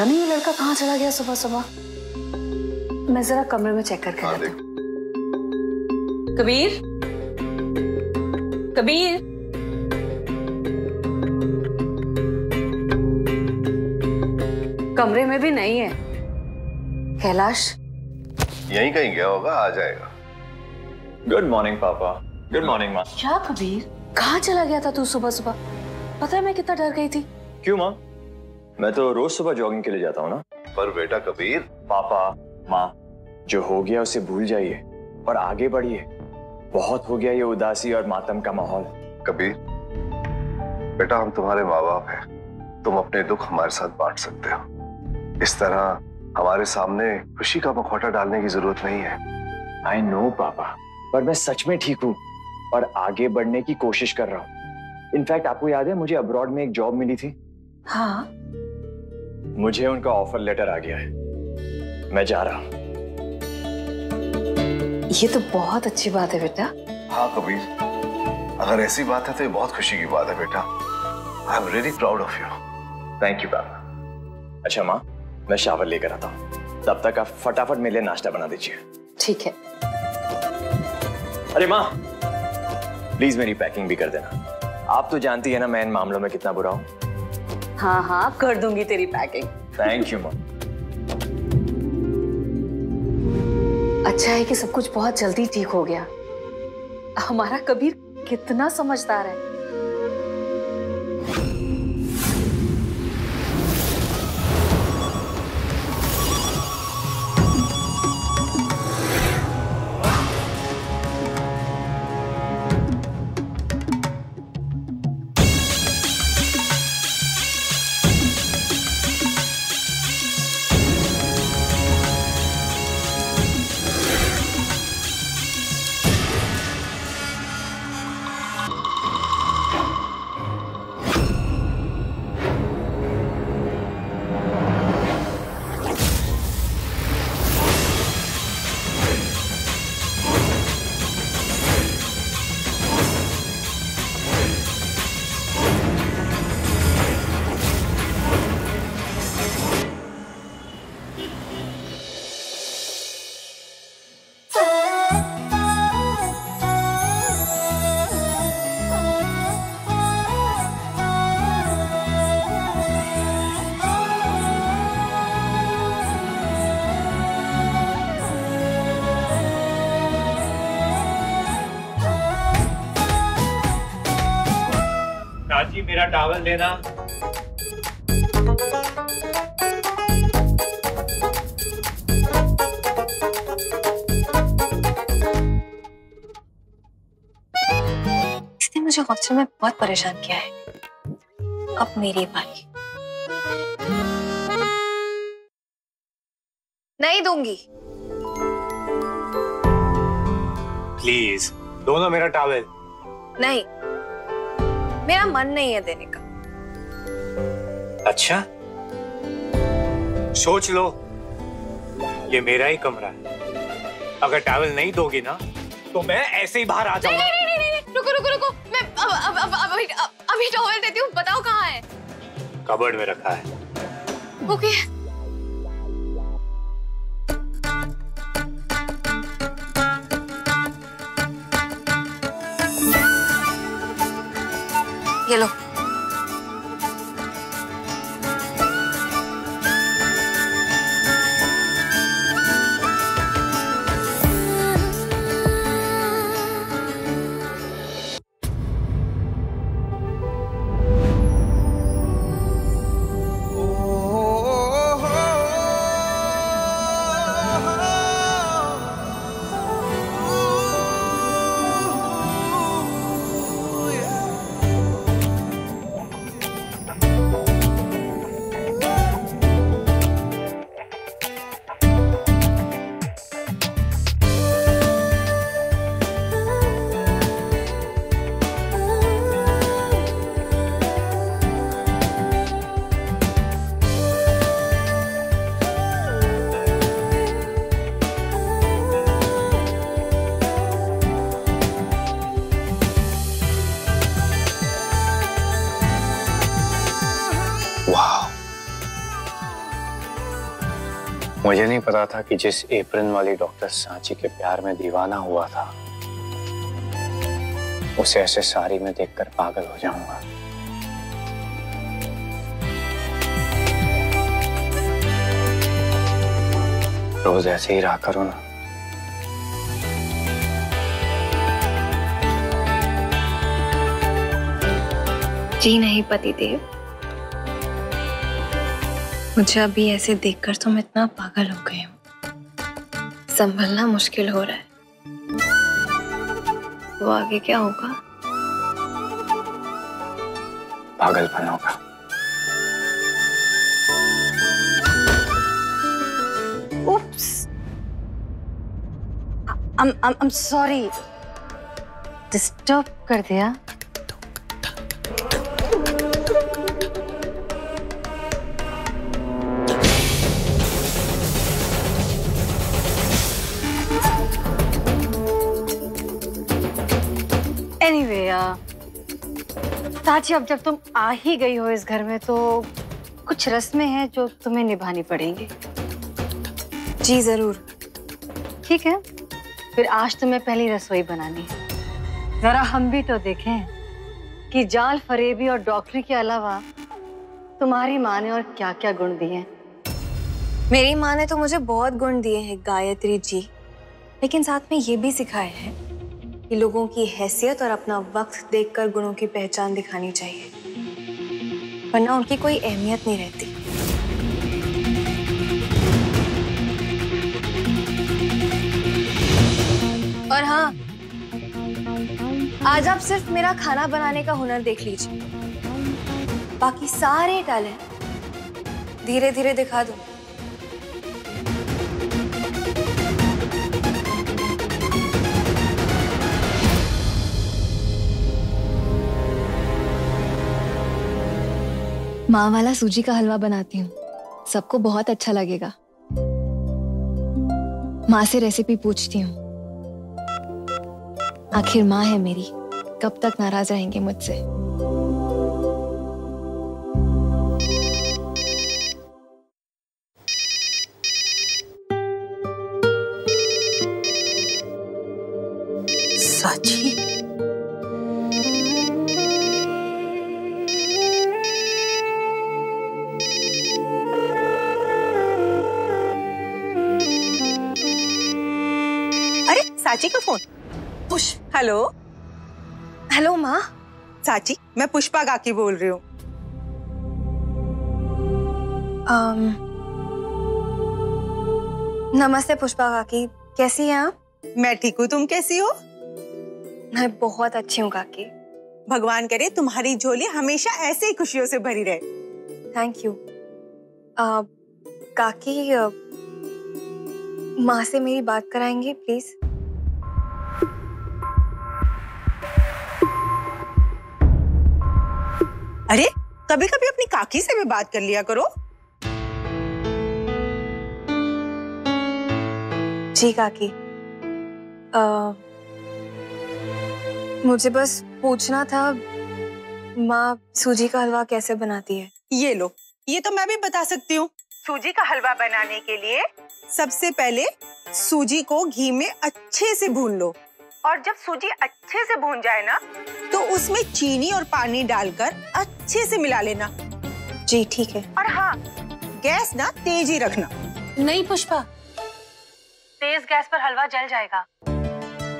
पता नहीं ये लड़का कहाँ चला गया सुबह सुबह। मैं जरा कमरे में चेक करके आती हूँ। कबीर? कबीर? कमरे में भी नहीं है। कैलाश? यहीं कहीं गया होगा आ जाएगा। गुड मॉर्निंग पापा। गुड मॉर्निंग माँ। क्या कबीर? कहाँ चला गया था तू सुबह सुबह? पता है मैं कितना डर गई थी। क्यों माँ? मैं तो रोज सुबह जॉगिंग के लिए जाता हूँ ना। पर बेटा कबीर पापा माँ। जो हो गया उसे भूल जाइए और आगे बढ़िए। बहुत हो गया ये उदासी और मातम का माहौल। कबीर बेटा हम तुम्हारे माँ बाप हैं। तुम अपने दुख हमारे साथ बांट सकते हो। इस तरह हमारे सामने खुशी का मुखौटा डालने की ज़रूरत नहीं है। आई नो पापा पर मैं सच में ठीक हूँ और आगे बढ़ने की कोशिश कर रहा हूँ। इनफैक्ट आपको याद है मुझे अब्रॉड में एक जॉब मिली थी। हाँ। मुझे उनका ऑफ़र लेटर आ गया है। मैं जा रहा हूँ। ये तो बहुत अच्छी बात है बेटा। हाँ कबीर। अगर ऐसी बात है तो ये बहुत खुशी की बात है बेटा। I am really proud of you thank you पापा अच्छा माँ मैं शावर लेकर आता हूँ। तब तक आप फटाफट मेरे लिए नाश्ता बना दीजिए। ठीक है। अरे माँ! प्लीज़ मेरी पैकिंग भी कर देना। आप तो जानती है ना मैं इन मामलों में कितना बुरा हूँ। हाँ हाँ कर दूँगी तेरी पैकिंग थैंक यू मॉम अच्छा है कि सब कुछ बहुत जल्दी ठीक हो गया। हमारा कबीर कितना समझदार है। चाची मेरा टावल देना। इसने मुझे हॉस्टल में बहुत परेशान किया है। अब मेरी बारी। नहीं दूँगी। प्लीज़ दोनों मेरा टावल। नहीं मेरा मन नहीं है देने का। अच्छा? सोच लो। ये मेरा ही कमरा है। अगर टावल नहीं दोगी ना तो मैं ऐसे ही बाहर आ जाऊँगा। नहीं नहीं नहीं नहीं, रुको रुको रुको। मैं अब अब अब अभी अभी टॉवल देती हूँ। बताओ कहाँ है। कबर्ड में रखा है। ओके। ये लो मुझे नहीं पता था कि जिस एप्रन वाली डॉक्टर सांची के प्यार में दीवाना हुआ था, उसे ऐसे सारी में देखकर पागल हो जाऊँगा। रोज ऐसे ही रहा करो ना। जी नहीं, पति देव। मुझे अभी ऐसे देखकर तुम इतना पागल हो गए हो। संभलना मुश्किल हो रहा है। वो आगे क्या होगा? पागलपन होगा। Oops. I'm I'm I'm sorry. Disturb कर दिया। साची अब जब तुम आ ही गई हो इस घर में तो कुछ रस्में हैं जो तुम्हें निभानी पड़ेंगी। जी ज़रूर। ठीक है? फिर आज तुम्हें पहली रसोई बनानी है। जरा हम भी तो देखें कि जाल फरेबी और डॉक्टरी के अलावा तुम्हारी माँ ने और क्या क्या गुण दिए हैं। मेरी माँ ने तो मुझे बहुत गुण दिए हैं गायत्री जी। लेकिन साथ में ये भी सिखाए है कि लोगों की हैसियत और अपना वक्त देखकर गुणों की पहचान दिखानी चाहिए। वरना उनकी कोई अहमियत नहीं रहती। और हाँ आज आप सिर्फ़ मेरा खाना बनाने का हुनर देख लीजिए। बाकी सारे टैलेंट धीरे धीरे दिखा दूँ माँ वाला सूजी का हलवा बनाती हूँ। सबको बहुत अच्छा लगेगा। माँ से रेसिपी पूछती हूँ। आखिर माँ है मेरी। कब तक नाराज़ रहेंगे मुझसे? साची का फ़ोन पुष्प। हेलो हेलो माँ। साची मैं पुष्पा काकी बोल रही हूँ। um, नमस्ते पुष्पा काकी कैसी हैं आप? मैं ठीक हूँ तुम कैसी हो? मैं बहुत अच्छी हूँ काकी भगवान करे तुम्हारी झोली हमेशा ऐसे ही खुशियों से भरी रहे। थैंक यू काकी माँ से मेरी बात कराएँगे प्लीज़ अरे कभी कभी अपनी काकी से भी बात कर लिया करो। जी काकी। uh, मुझे बस पूछना था माँ सूजी का हलवा कैसे बनाती है? ये लो ये तो मैं भी बता सकती हूँ। सूजी का हलवा बनाने के लिए सबसे पहले सूजी को घी में अच्छे से भून लो। और जब सूजी अच्छे से भून जाए ना तो उसमें चीनी और पानी डालकर अच्छे से मिला लेना। जी ठीक है। और हाँ गैस ना तेज ही रखना। नहीं पुष्पा। तेज गैस पर हलवा जल जाएगा।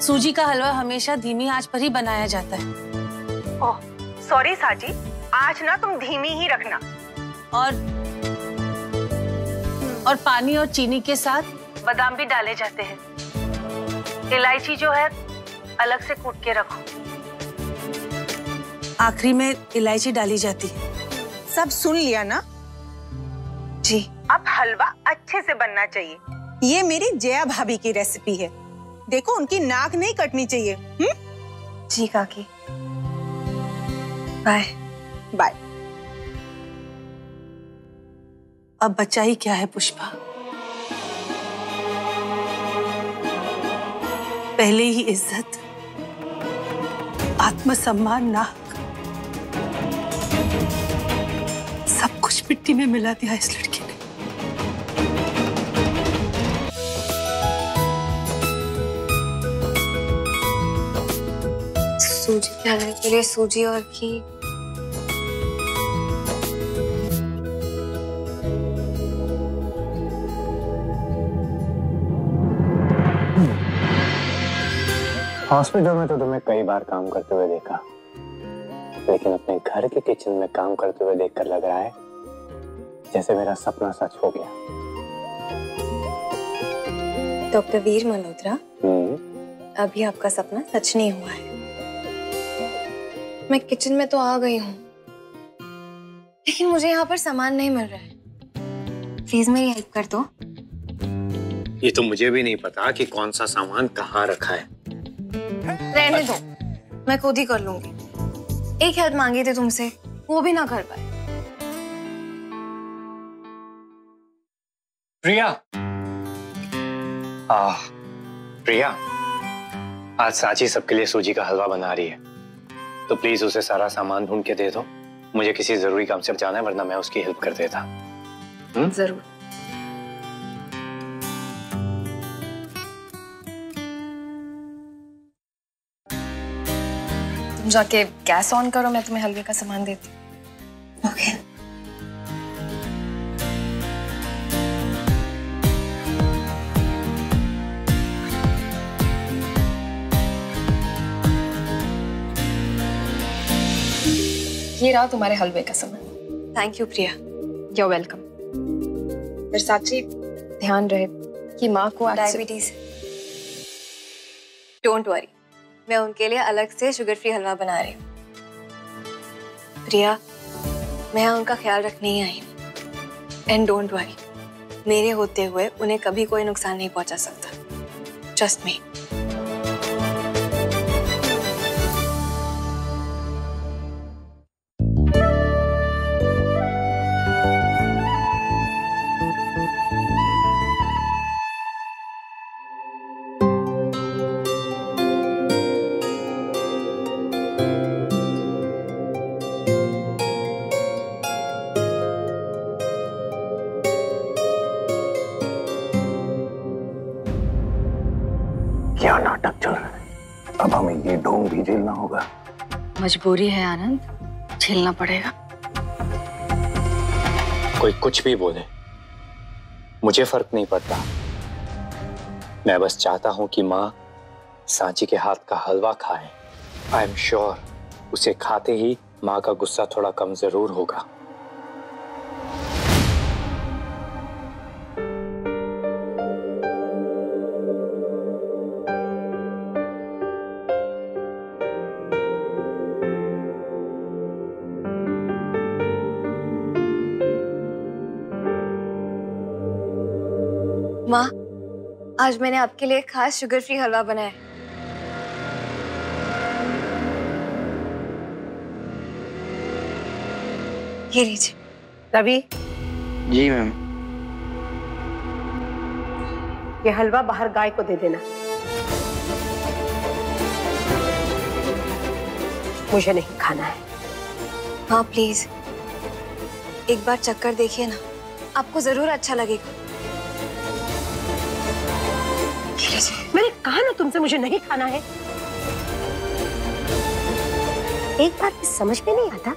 सूजी का हलवा हमेशा धीमी आँच पर ही बनाया जाता है। ओह सॉरी साजी आज ना तुम धीमी ही रखना। और और पानी और चीनी के साथ बादाम भी डाले जाते हैं। इलायची जो है अलग से कूट के रखो। आखिरी में इलायची डाली जाती। है सब सुन लिया ना? जी। अब हलवा अच्छे से बनना चाहिए। ये मेरी जया भाभी की रेसिपी है। देखो उनकी नाक नहीं कटनी चाहिए। हम्म? जी काकी। बाय बाय अब बच्चा ही क्या है पुष्पा? पहले ही इज़्ज़त। आत्मसम्मान ना सब कुछ मिट्टी में मिला दिया इस लड़की ने। सूजी बनाने के लिए सूजी और घी। हॉस्पिटल में तो तुम्हें कई बार काम करते हुए देखा। लेकिन अपने घर के किचन में काम करते हुए देखकर लग रहा है जैसे मेरा सपना सच हो गया। डॉक्टर वीर मल्होत्रा हम्म, अभी आपका सपना सच नहीं हुआ है। मैं किचन में तो आ गई हूँ लेकिन मुझे यहाँ पर सामान नहीं मिल रहा है। प्लीज़ मेरी हेल्प कर दो। ये तो मुझे भी नहीं पता कि कौन सा सामान कहाँ रखा है। रहने दो। मैं खुद ही कर लूँगी। एक हेल्प मांगी थी तुमसे वो भी ना कर पाए। प्रिया। आ, प्रिया आज सांची सबके लिए सूजी का हलवा बना रही है। तो प्लीज़ उसे सारा सामान ढूंढ के दे दो। मुझे किसी ज़रूरी काम से जाना है वरना मैं उसकी हेल्प कर देता। ज़रूर। तुम जाके गैस ऑन करो मैं तुम्हें हलवे का सामान देती ओके ये रहा तुम्हारे हलवे का सामान। Thank you Priya you welcome Sachi ध्यान रहे कि माँ को डायबिटीज़ डोंट वरी मैं उनके लिए अलग से शुगर फ्री हलवा बना रही हूँ। प्रिया, मैं उनका ख्याल रखने ही आई एंड डोंट वरी मेरे होते हुए उन्हें कभी कोई नुकसान नहीं पहुँचा सकता। जस्ट मी क्या नाटक चल रहा है? अब हमें ये ढोंग भी झेलना होगा। मजबूरी है आनंद। झेलना पड़ेगा। कोई कुछ भी बोले मुझे फ़र्क नहीं पड़ता। मैं बस चाहता हूँ कि माँ सांची के हाथ का हलवा खाए। आई एम श्योर उसे खाते ही माँ का गुस्सा थोड़ा कम ज़रूर होगा। माँ आज मैंने आपके लिए खास शुगर फ्री हलवा बनाया। है ये लीजिए। रवि? जी मैम। ये हलवा बाहर गाय को दे देना। मुझे नहीं खाना है। हाँ प्लीज़ एक बार चक्कर देखिए ना। आपको ज़रूर अच्छा लगेगा। कहा ना तुमसे मुझे नहीं खाना है? एक बात समझ में नहीं आता?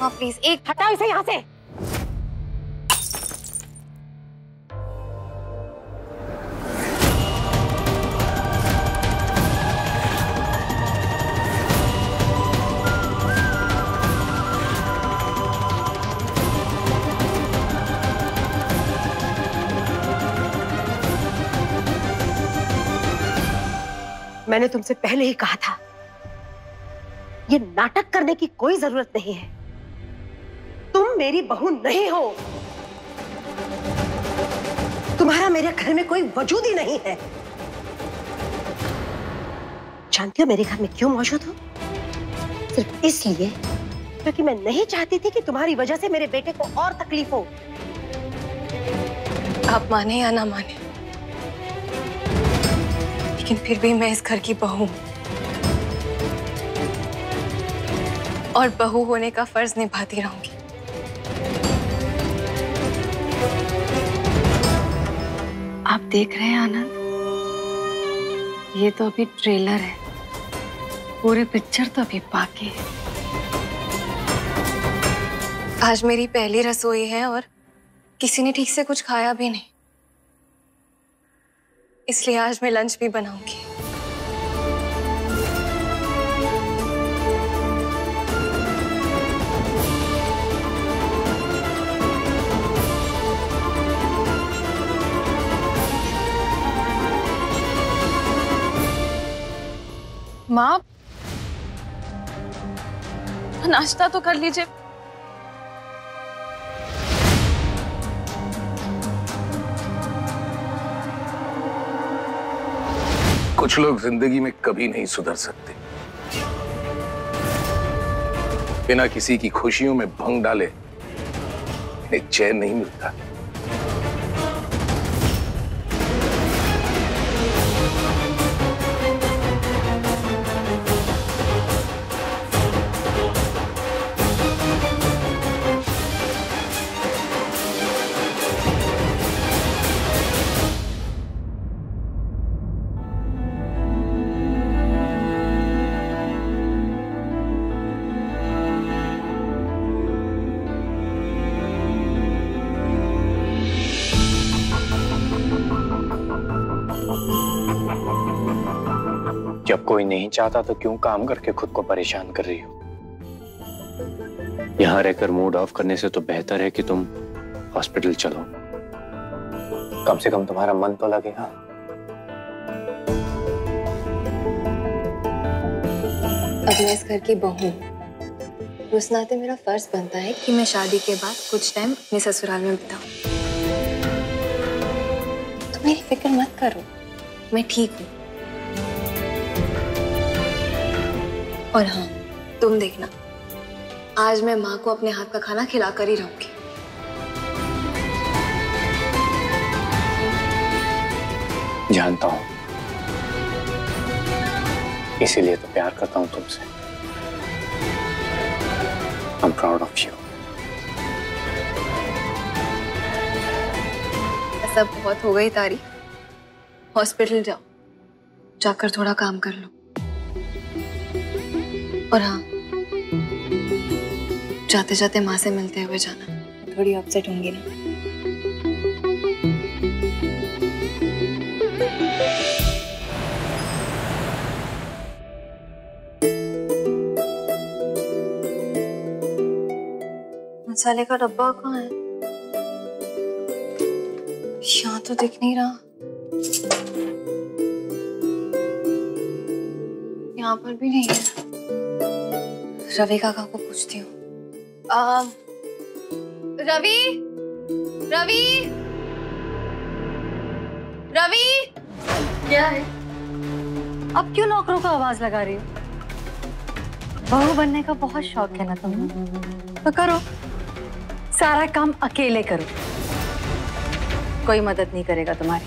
हाँ प्लीज़ एक हटाओ इसे यहाँ से। मैंने तुमसे पहले ही कहा था, ये नाटक करने की कोई ज़रूरत नहीं है। तुम मेरी बहू नहीं हो। तुम्हारा मेरे घर में कोई वजूद ही नहीं है। जानती हो मेरे घर में क्यों मौजूद हो? सिर्फ़ इसलिए क्योंकि मैं नहीं चाहती थी कि तुम्हारी वजह से मेरे बेटे को और तकलीफ़ हो। आप माने या ना माने लेकिन फिर भी मैं इस घर की बहू हूँ। और बहू होने का फ़र्ज़ निभाती रहूँगी। आप देख रहे हैं आनंद? ये तो अभी ट्रेलर है। पूरी पिक्चर तो अभी बाकी है। आज मेरी पहली रसोई है और किसी ने ठीक से कुछ खाया भी नहीं। इसलिए आज मैं लंच भी बनाऊँगी। माँ नाश्ता तो कर लीजिए। कुछ लोग ज़िंदगी में कभी नहीं सुधर सकते। बिना किसी की खुशियों में भंग डाले, इन्हें चैन नहीं मिलता। कोई नहीं चाहता तो क्यों काम करके खुद को परेशान कर रही हो? यहाँ रहकर मूड ऑफ़ करने से तो बेहतर है कि तुम हॉस्पिटल चलो। कम से कम तुम्हारा मन तो लगेगा अब मैं इस घर की बहू हूँ। उस नाते मेरा फ़र्ज़ बनता है कि मैं शादी के बाद कुछ टाइम अपने ससुराल में बिताऊं। तो मेरी फ़िक्र मत करो। मैं ठीक हूँ। और हाँ तुम देखना। आज मैं माँ को अपने हाथ का खाना खिला कर ही रहूँगी। जानता हूँ। इसीलिए तो प्यार करता हूँ तुमसे। I am proud of you ऐसा बहुत हो गई तारीफ़ हॉस्पिटल जाओ। जाकर थोड़ा काम कर लो। और हाँ जाते जाते माँ से मिलते हुए जाना। थोड़ी अपसेट होंगी ना। मसाले का डब्बा कहाँ है? यहाँ तो दिख नहीं रहा। यहाँ पर भी नहीं है। रवि काका को पूछती हूँ। रवि? रवि? रवि? क्या है? अब क्यों नौकरों को आवाज़ लगा रही हो? बहू बनने का बहुत शौक है ना तुम्हें? तो करो। सारा काम अकेले करो। कोई मदद नहीं करेगा तुम्हारी।